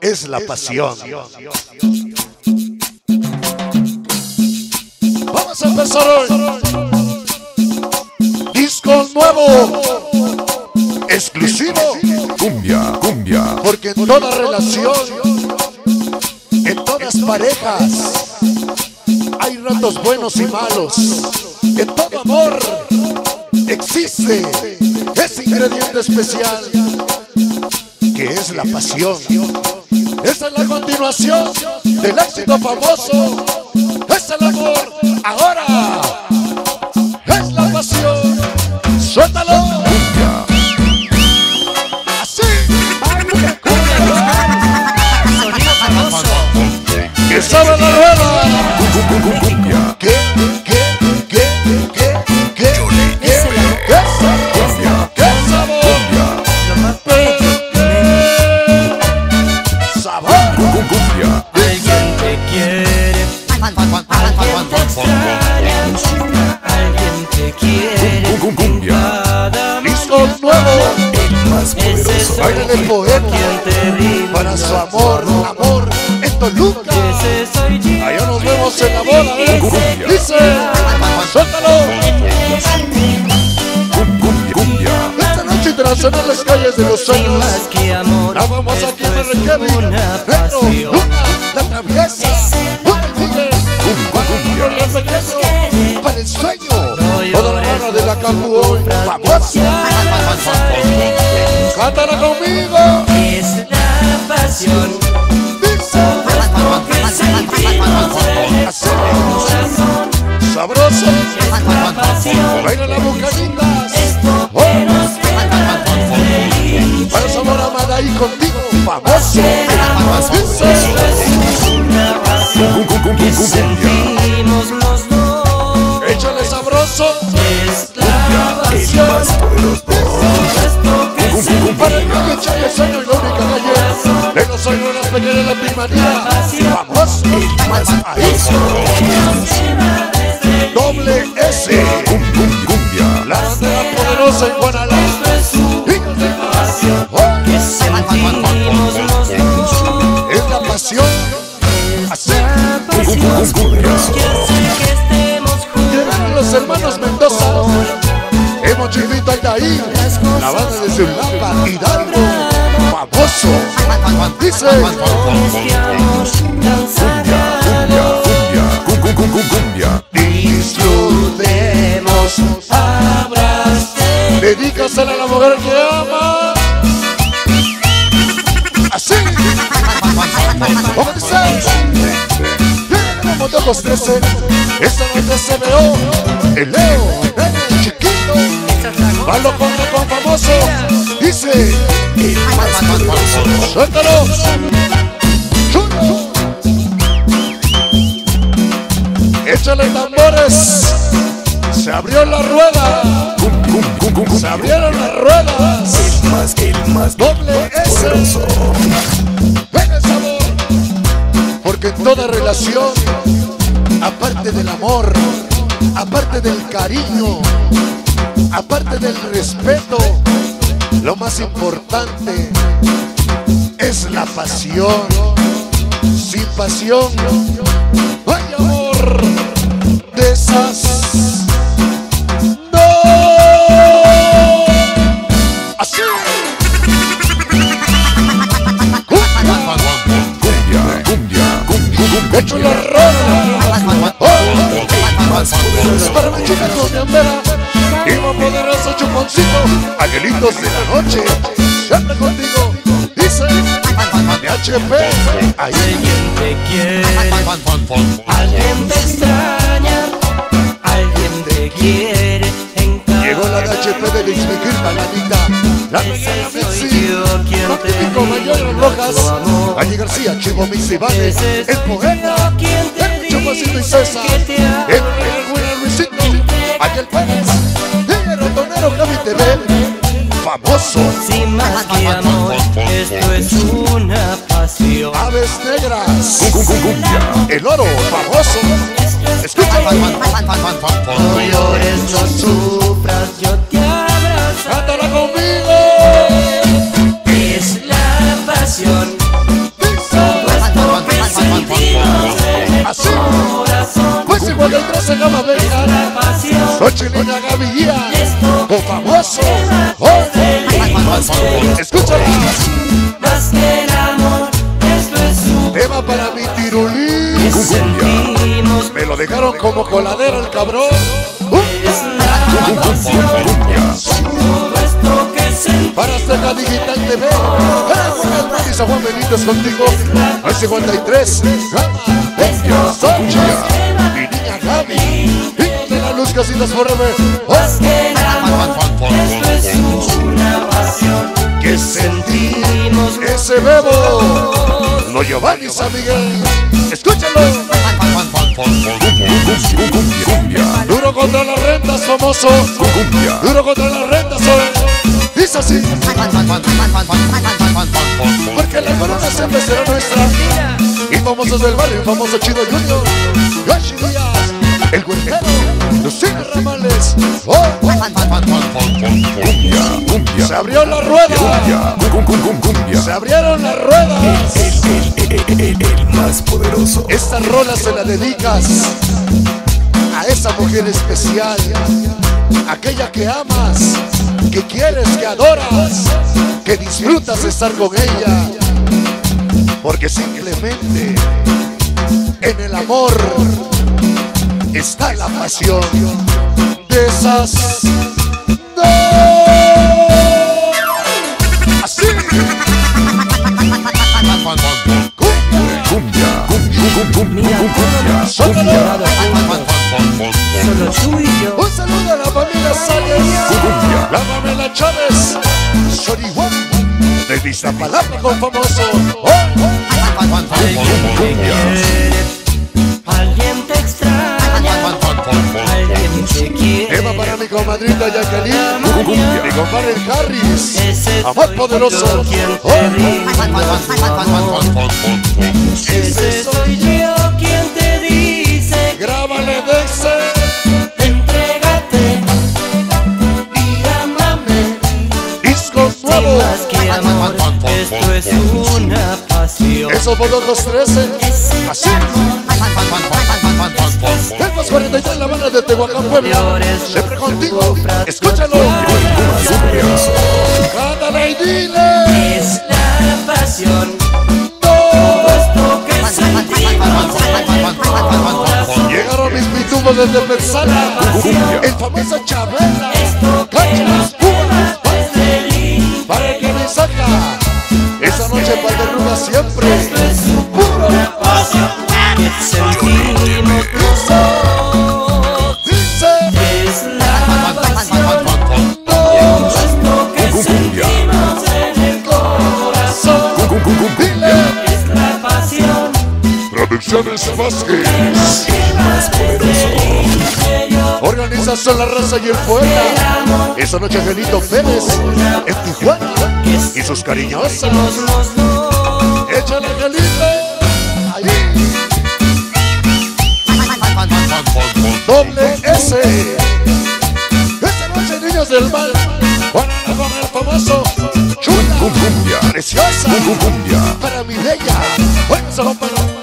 es la pasión. Vamos a empezar hoy. Disco nuevo, exclusivo, Cumbia, cumbia. porque en toda relación, en todas parejas, hay ratos buenos y malos. En todo amor existe ese ingrediente especial que es la pasión. Esta es la continuación del éxito famoso. Es el amor. Ahora te brinda Para su amor, amor en Toluca. Allá nos vemos en la boda. ¿eh? Cumbia. Dice, suéltalo. Esta noche internacional las calles de los sueños. La vamos a esto quemar es el Kevin. una Retro, pasión. Luna, la traviesa. Luna y Tigre. Cum- Para el Cumbia. niño pequeño. Para el sueño. Toda la mano de la Capu hoy. Famosa. Cántala conmigo. Es la pasión. Sabroso. Es la pasión, Baila la feliz. Para su amor amada ahí contigo. Famoso. Dice. Es una pasión De los sueños las pequeñas de la primaria. Famoso. Ahí. Doble S. Cum- cum- Cumbia. La bandera poderosa en Guanalá. De. Es la pasión. Así. La pasión Cum- cum- Cumbia. que hace que estemos juntos. Llegaron los hermanos Mendoza. Hemos chivito ahí. La banda de Zulapa. Hidalgo. Famoso. Dice. Cumbia. Cum- cum- cum- cum- Cumbia. Disfrutemos. Abrace. Dedícasela a la mujer que ama. Así. ¿Cómo dice? Como tocos 13. Esta noche se veo. El Leo. El chiquito. Palo con con famoso. Dice. Suéltalo. Chulo. Échale tambores. Se abrió la rueda. Se abrieron las ruedas. Más, el más Doble S. el sabor. Porque en toda relación, aparte del amor, aparte del cariño, aparte del respeto, lo más importante es la pasión. Sin pasión, no hay amor Angelitos de la noche Siempre contigo Dice De HP Ahí Alguien te quiere, alguien te extraña, alguien te quiere Llegó la de HP de Luis Miguel Paladita La soy Messi Magnífico Mayor Rojas. Allí García, Chivo Mix Ibanes Ese El poeta El Chupacito y César. El Luisito Allí el Pérez El Rotonero Javi TV famoso. Sin más que amor, esto es una pasión. Aves negras, el oro famoso. Escúchala. No llores, no sufras, yo te abrazo. Cántala conmigo. Es la pasión. Así, pues igual el 13 gama de cara. Noche linda, Gaby Todo esto que sentí. para Azteca Digital TV. Eh, buenas noches a Juan Benítez contigo. Al 53. Gama, Sochi. Mi niña Gaby. Hijos de la luz, casitas forever. Que el una pasión. que Sentimos ese bebo. Lo Giovanni San Miguel. Escúchalo. Cumbia, Duro contra las rentas, famoso. cumbia, Duro contra las rentas, hoy. Dice así. Porque la corona siempre será nuestra. Y famosos del barrio, famoso Chido Junior. Yoshi cumbia, se abrió la rueda. cumbia, cum, cum, cum, cumbia. Se abrieron las ruedas. El, el, el más poderoso. Esta rola se la dedicas a esa mujer especial, aquella que amas, que quieres, que adoras, que disfrutas estar con ella, porque simplemente en el amor está la pasión de esas dos. Cumbia, cumbia, cum, cum, cum, cumbia, Suéltalo. solo tú y yo. Un saludo a la familia Sáenz, cumbia, la familia Chávez, Sorihuán, de Iztapalapa con famoso. Oh, tema para mi comadrita Jacqueline. Mi compadre Harris. A Amor poderoso. Oh, ese soy yo quien te dice. Grábale, Dexter. Esto es una pasión. Eso por los 13. 42 la banda de Tehuacán, Puebla. Siempre contigo, escúchalo. Cántale y dile. Es la pasión. Llegaron mis pitubos desde Persana, el famoso Chabela. Producciones Vázquez, más poderoso Organización La Raza y el Puebla. Esa noche Angelito Pérez, en Tijuana, y sus cariñosas. Échale Angelito, ahí. Doble S. Esta noche, niños del mal, van a con el famoso Chula, cumbia, preciosa, cumbia. para mi bella. Bueno, se para.